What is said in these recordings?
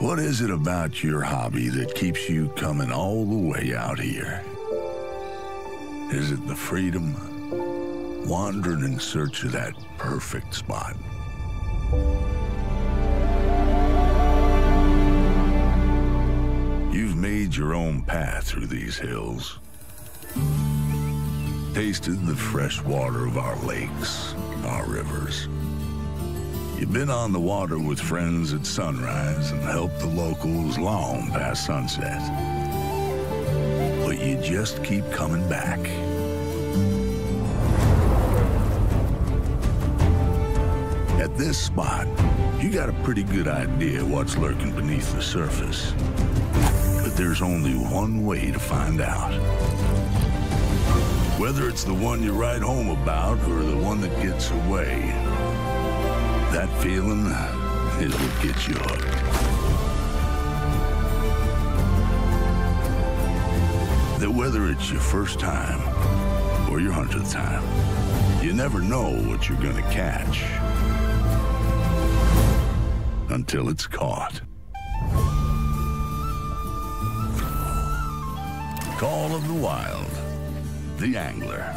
What is it about your hobby that keeps you coming all the way out here? Is it the freedom? Wandering in search of that perfect spot? You've made your own path through these hills. Tasted the fresh water of our lakes, our rivers. You've been on the water with friends at sunrise and helped the locals long past sunset. But you just keep coming back. At this spot, you got a pretty good idea what's lurking beneath the surface. But there's only one way to find out. Whether it's the one you write home about or the one that gets away, that feeling is what gets you hooked. That whether it's your first time or your hundredth time, you never know what you're gonna catch until it's caught. Call of the Wild, the Angler.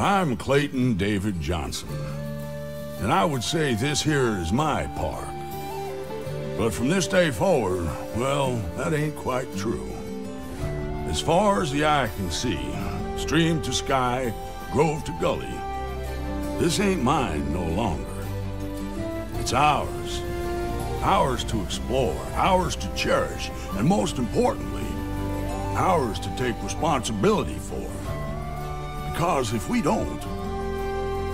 I'm Clayton David Johnson. And I would say this here is my park. But from this day forward, well, that ain't quite true. As far as the eye can see, stream to sky, grove to gully, this ain't mine no longer. It's ours. Ours to explore, ours to cherish, and most importantly, ours to take responsibility for. Because if we don't,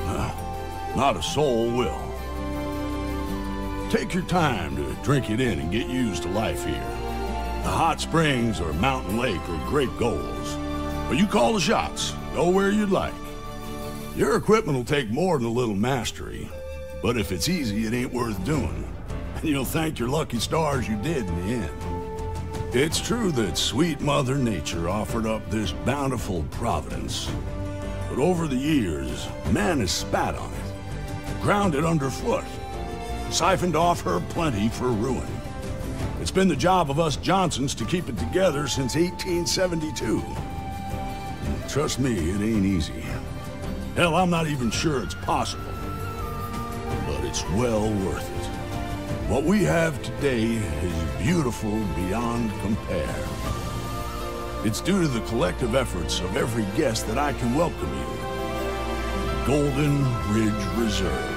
uh, not a soul will. Take your time to drink it in and get used to life here. The hot springs or mountain lake are great goals. But you call the shots. Go where you'd like. Your equipment will take more than a little mastery. But if it's easy, it ain't worth doing. And you'll thank your lucky stars you did in the end. It's true that sweet Mother Nature offered up this bountiful providence. But over the years, man has spat on it, ground it underfoot, siphoned off her plenty for ruin. It's been the job of us Johnsons to keep it together since 1872. And trust me, it ain't easy. Hell, I'm not even sure it's possible. But it's well worth it. What we have today is beautiful beyond compare. It's due to the collective efforts of every guest that I can welcome you. Golden Ridge Reserve.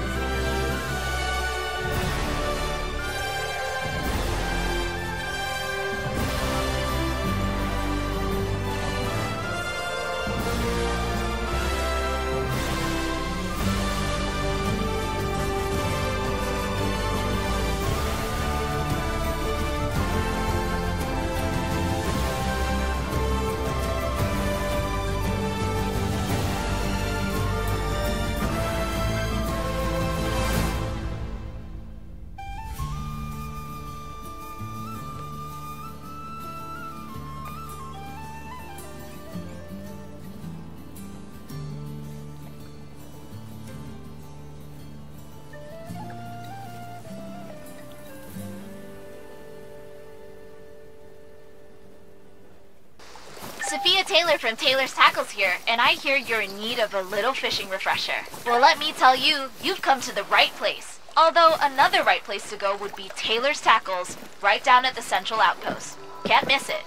Sophia Taylor from Taylor's Tackles here, and I hear you're in need of a little fishing refresher. Well, let me tell you, you've come to the right place. Although another right place to go would be Taylor's Tackles, right down at the Central Outpost. Can't miss it.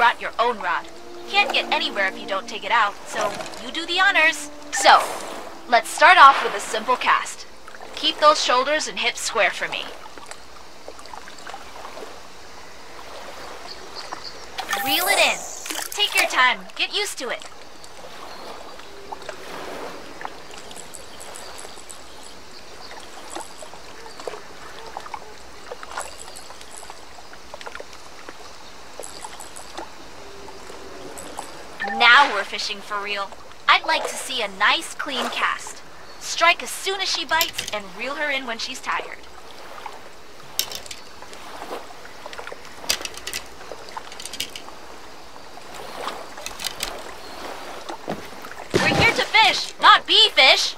Brought your own rod. Can't get anywhere if you don't take it out, so you do the honors. So, let's start off with a simple cast. Keep those shoulders and hips square for me. Reel it in. Take your time. Get used to it. Now we're fishing for real. I'd like to see a nice clean cast. Strike as soon as she bites and reel her in when she's tired. We're here to fish, not be fish.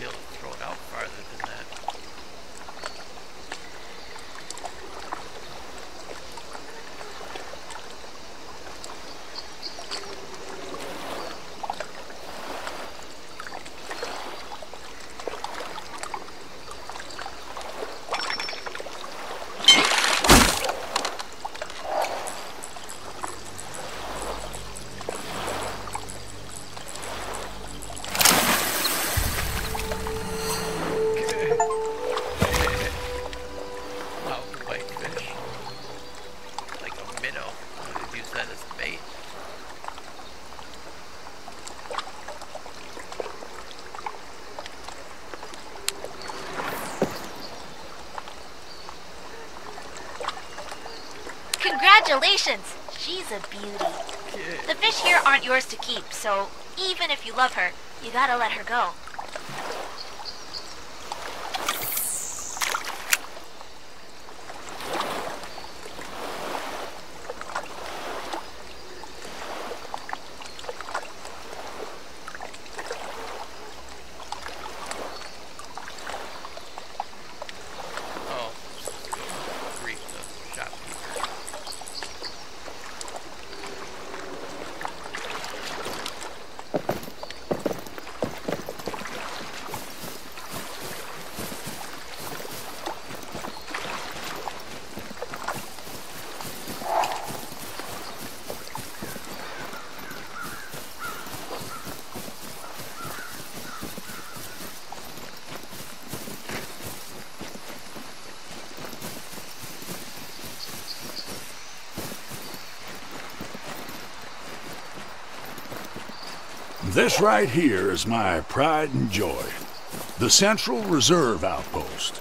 See, Congratulations! She's a beauty. The fish here aren't yours to keep, so even if you love her, you gotta let her go. This right here is my pride and joy. The Central Reserve Outpost.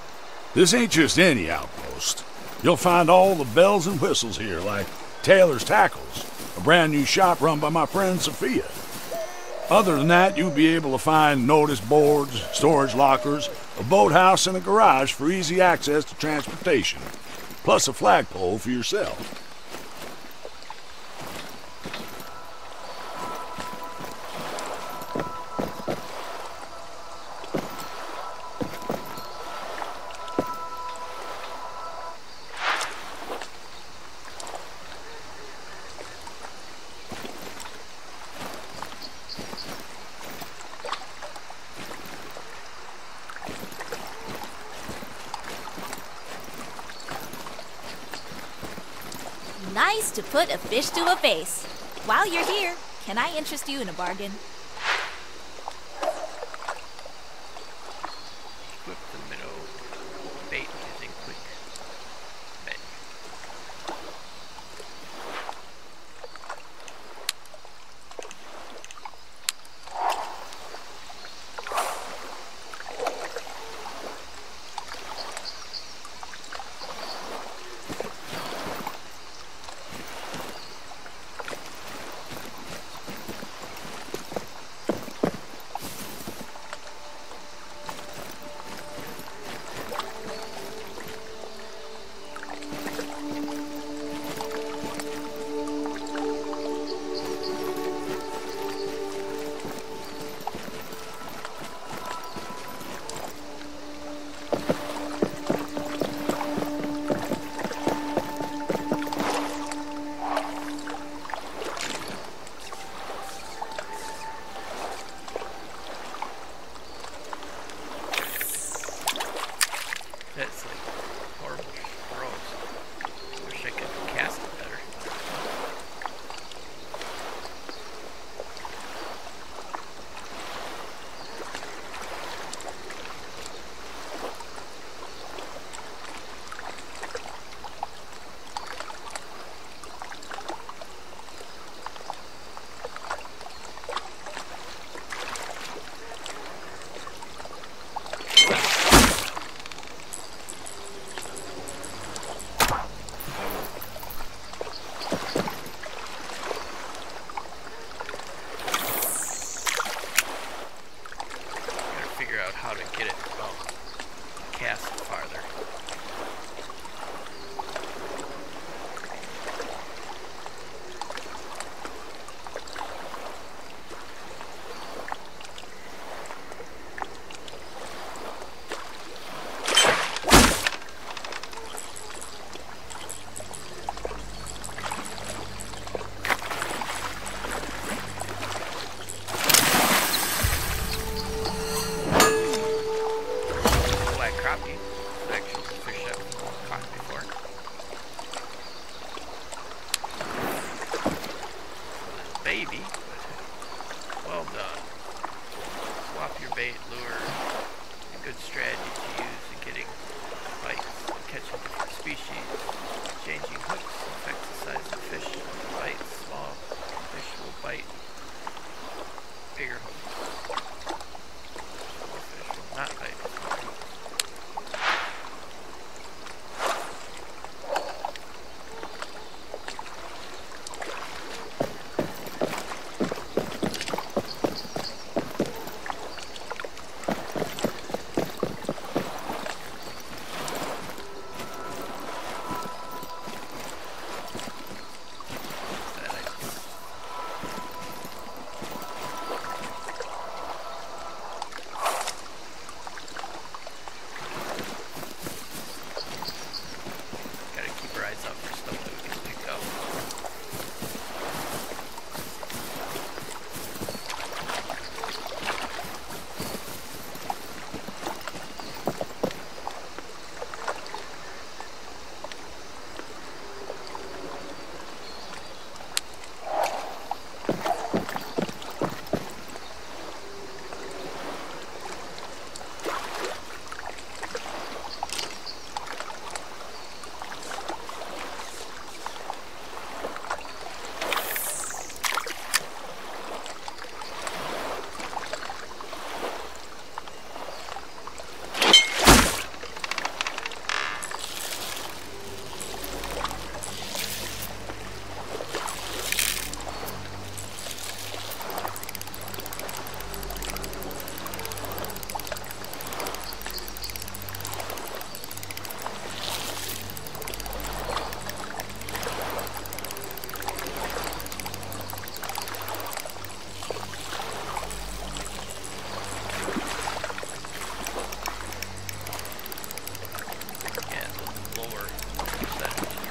This ain't just any outpost. You'll find all the bells and whistles here, like Taylor's Tackles, a brand new shop run by my friend Sophia. Other than that, you'll be able to find notice boards, storage lockers, a boathouse, and a garage for easy access to transportation, plus a flagpole for yourself. nice to put a fish to a face. While you're here, can I interest you in a bargain? straight.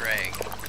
egg.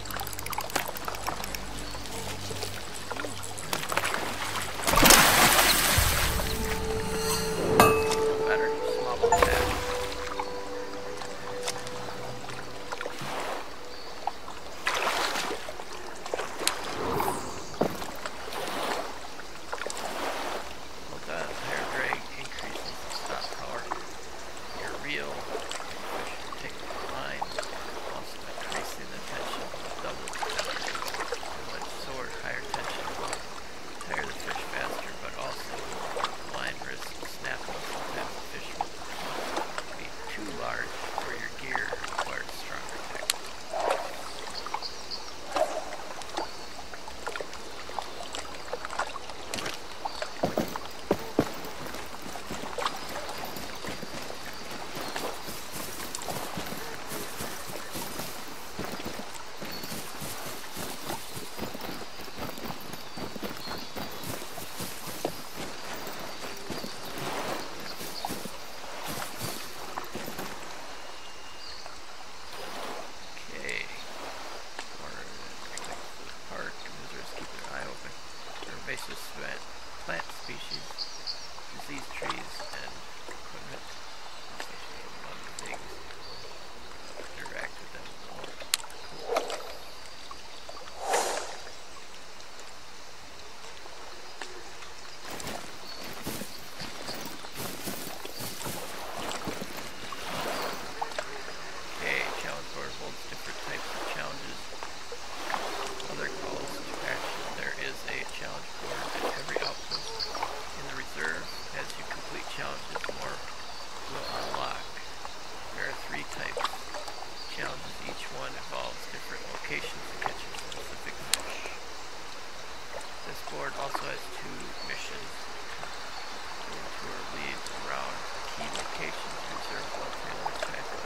Discord also has two missions. to tour leads around key locations reserved for Taylor Sniper.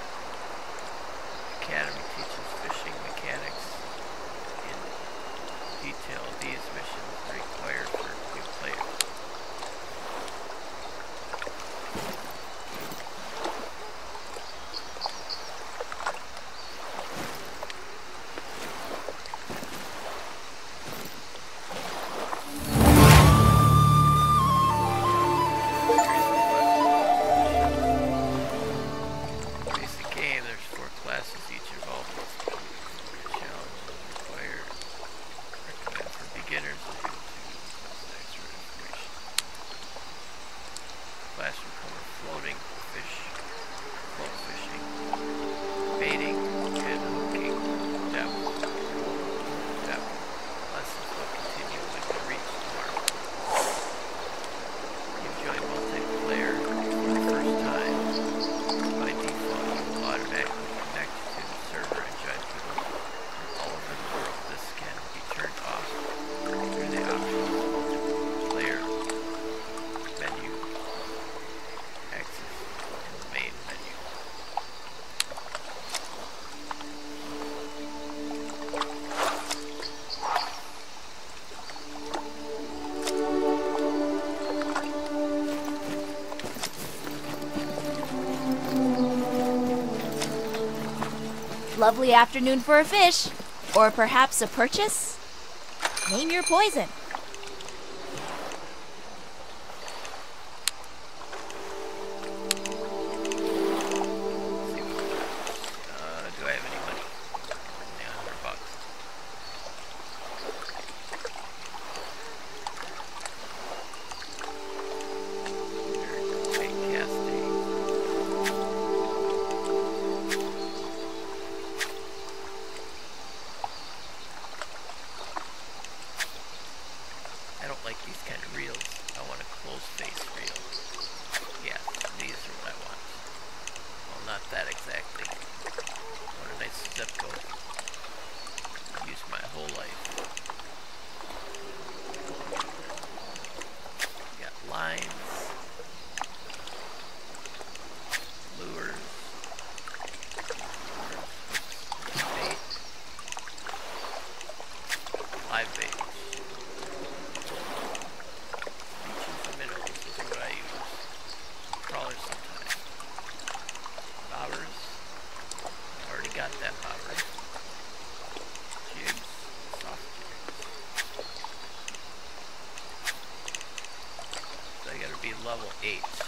Academy teaches fishing mechanics in detail. These missions require for new players. lovely afternoon for a fish, or perhaps a purchase? Name your poison. eight.